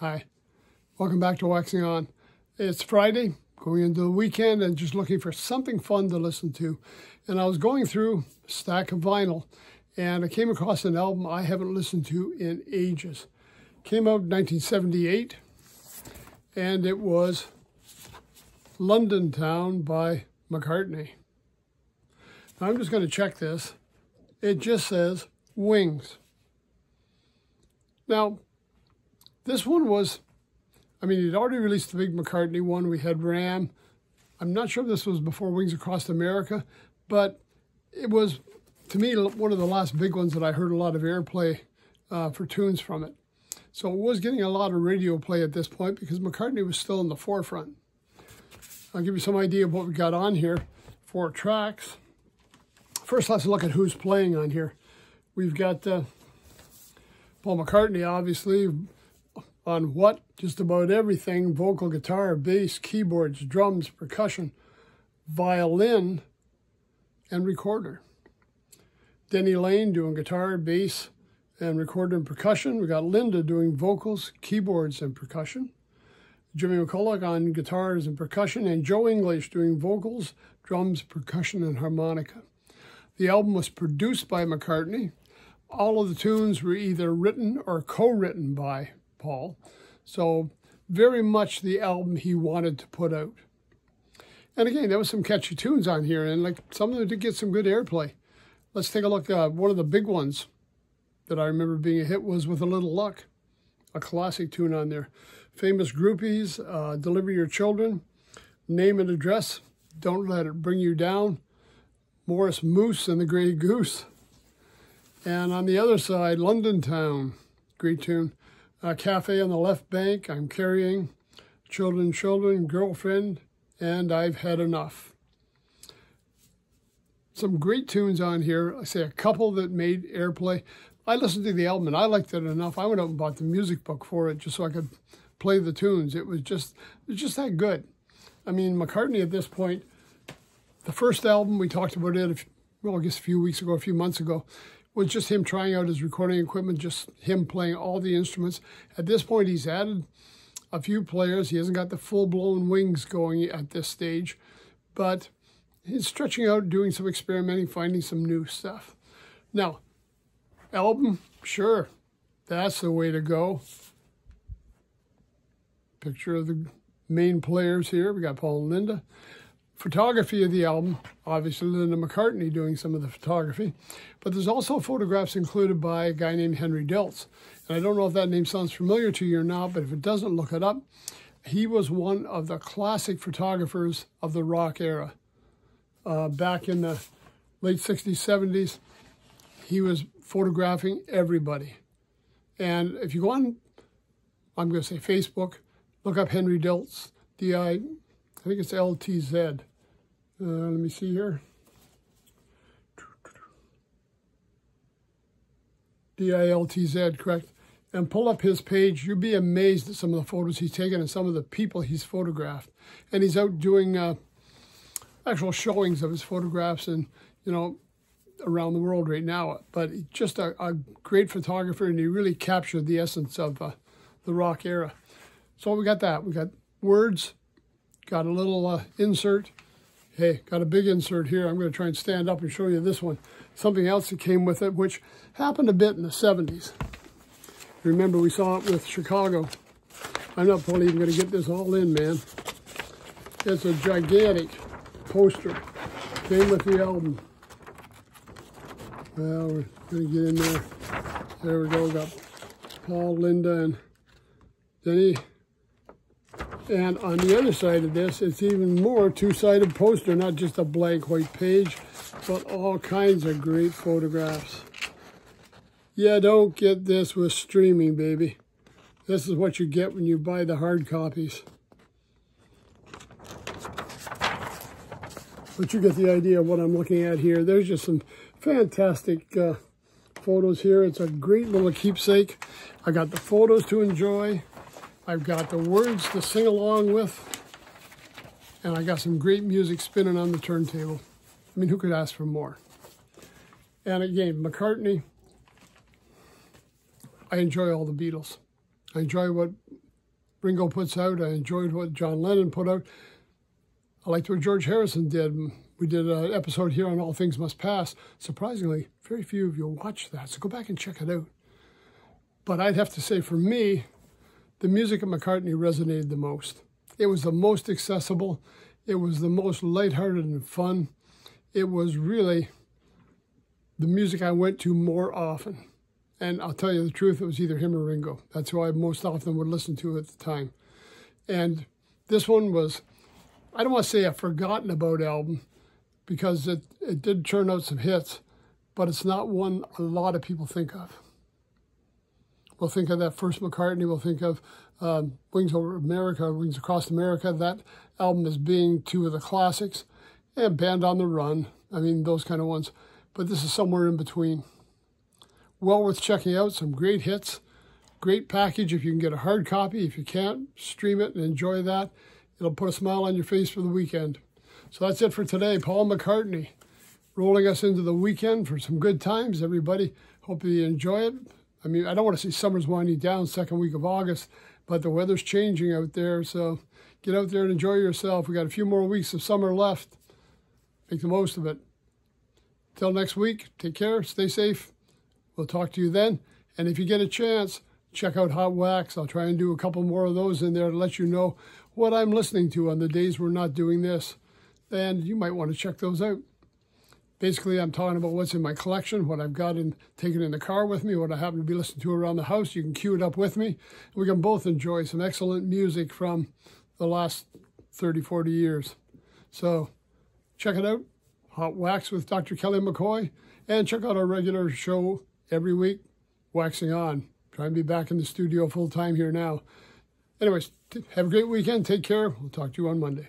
Hi, welcome back to Waxing On. It's Friday, going into the weekend, and just looking for something fun to listen to. And I was going through a stack of vinyl, and I came across an album I haven't listened to in ages. Came out in 1978, and it was London Town by McCartney. Now I'm just going to check this. It just says Wings. Now, this one was, I mean, he'd already released the big McCartney one. We had Ram. I'm not sure if this was before Wings Across America, but it was, to me, one of the last big ones that I heard a lot of airplay uh, for tunes from it. So it was getting a lot of radio play at this point because McCartney was still in the forefront. I'll give you some idea of what we got on here. Four tracks. First, let's look at who's playing on here. We've got uh, Paul McCartney, obviously, on what? Just about everything vocal, guitar, bass, keyboards, drums, percussion, violin, and recorder. Denny Laine doing guitar, bass, and recorder and percussion. We got Linda doing vocals, keyboards, and percussion. Jimmy McCulloch on guitars and percussion, and Joe English doing vocals, drums, percussion, and harmonica. The album was produced by McCartney. All of the tunes were either written or co-written by Paul. So very much the album he wanted to put out. And again, there was some catchy tunes on here, and like some of them did get some good airplay. Let's take a look. Uh, one of the big ones that I remember being a hit was With a Little Luck, a classic tune on there. Famous Groupies, uh, Deliver Your Children, Name and Address, Don't Let It Bring You Down, Morse Moose and the Grey Goose. And on the other side, London Town, great tune a cafe on the left bank. I'm carrying children, children, girlfriend, and I've had enough. Some great tunes on here. I say a couple that made airplay. I listened to the album and I liked it enough. I went out and bought the music book for it just so I could play the tunes. It was just, it was just that good. I mean, McCartney at this point, the first album we talked about it, well, I guess a few weeks ago, a few months ago was just him trying out his recording equipment, just him playing all the instruments. At this point, he's added a few players. He hasn't got the full-blown wings going at this stage, but he's stretching out, doing some experimenting, finding some new stuff. Now, album, sure, that's the way to go. Picture of the main players here. We got Paul and Linda photography of the album, obviously Linda McCartney doing some of the photography, but there's also photographs included by a guy named Henry Diltz. And I don't know if that name sounds familiar to you or not, but if it doesn't, look it up. He was one of the classic photographers of the rock era. Uh, back in the late 60s, 70s, he was photographing everybody. And if you go on, I'm going to say Facebook, look up Henry Diltz, D-I I think it's LTZ. Uh, let me see here. D-I-L-T-Z, correct. And pull up his page. You'll be amazed at some of the photos he's taken and some of the people he's photographed. And he's out doing uh, actual showings of his photographs and, you know, around the world right now. But just a, a great photographer, and he really captured the essence of uh, the rock era. So we got that. We got words, Got a little uh, insert. Hey, got a big insert here. I'm going to try and stand up and show you this one. Something else that came with it, which happened a bit in the 70s. Remember, we saw it with Chicago. I'm not probably even going to get this all in, man. It's a gigantic poster. Came with the album. Well, we're going to get in there. There we go. Got Paul, Linda, and Denny. And on the other side of this, it's even more two-sided poster, not just a blank white page, but all kinds of great photographs. Yeah, don't get this with streaming, baby. This is what you get when you buy the hard copies. But you get the idea of what I'm looking at here. There's just some fantastic uh, photos here. It's a great little keepsake. I got the photos to enjoy. I've got the words to sing along with, and I got some great music spinning on the turntable. I mean, who could ask for more? And again, McCartney, I enjoy all the Beatles. I enjoy what Ringo puts out. I enjoyed what John Lennon put out. I liked what George Harrison did. We did an episode here on All Things Must Pass. Surprisingly, very few of you watch that, so go back and check it out. But I'd have to say, for me, the music of McCartney resonated the most. It was the most accessible. It was the most lighthearted and fun. It was really the music I went to more often. And I'll tell you the truth, it was either him or Ringo. That's who I most often would listen to at the time. And this one was, I don't want to say a forgotten about album because it, it did churn out some hits, but it's not one a lot of people think of. We'll think of that first McCartney, we'll think of um, Wings Over America, Wings Across America, that album as being two of the classics, and Band on the Run, I mean, those kind of ones. But this is somewhere in between well worth checking out. Some great hits, great package if you can get a hard copy. If you can't, stream it and enjoy that. It'll put a smile on your face for the weekend. So that's it for today. Paul McCartney rolling us into the weekend for some good times, everybody. Hope you enjoy it. I mean, I don't want to see summer's winding down second week of August, but the weather's changing out there. So get out there and enjoy yourself. We got a few more weeks of summer left. Make the most of it. Till next week, take care, stay safe. We'll talk to you then. And if you get a chance, check out Hot Wax. I'll try and do a couple more of those in there to let you know what I'm listening to on the days we're not doing this. And you might want to check those out. Basically, I'm talking about what's in my collection, what I've got in taken in the car with me, what I happen to be listening to around the house. You can cue it up with me. We can both enjoy some excellent music from the last 30, 40 years. So check it out. Hot Wax with Dr. Kelly McCoy. And check out our regular show every week, waxing on. Trying to be back in the studio full time here now. Anyways, have a great weekend. Take care. We'll talk to you on Monday.